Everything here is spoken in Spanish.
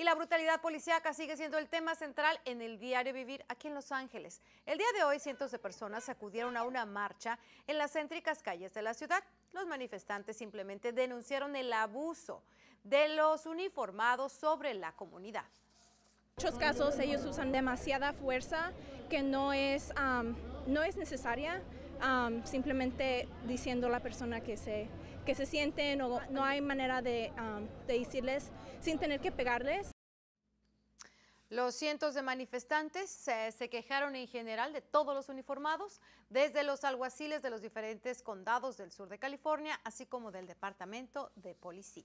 Y la brutalidad policíaca sigue siendo el tema central en el diario vivir aquí en Los Ángeles. El día de hoy cientos de personas acudieron a una marcha en las céntricas calles de la ciudad. Los manifestantes simplemente denunciaron el abuso de los uniformados sobre la comunidad. En muchos casos ellos usan demasiada fuerza que no es, no es necesaria, um, simplemente diciendo a la persona que se, que se sienten o no hay manera de, um, de decirles sin tener que pegarles. Los cientos de manifestantes se quejaron en general de todos los uniformados, desde los alguaciles de los diferentes condados del sur de California, así como del Departamento de Policía.